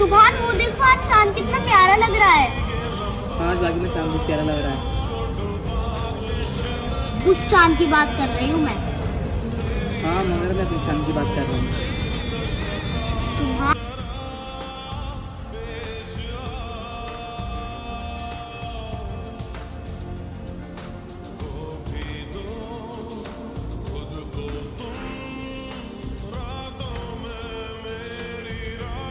सुभान वो देखो आज चाँद कितना प्यारा लग रहा है। हाँ बाकी में चाँद प्यारा लग रहा है। उस चाँद की बात कर रही हूँ मैं। हाँ मगर मैं अपनी चाँद की बात कर रहा हूँ।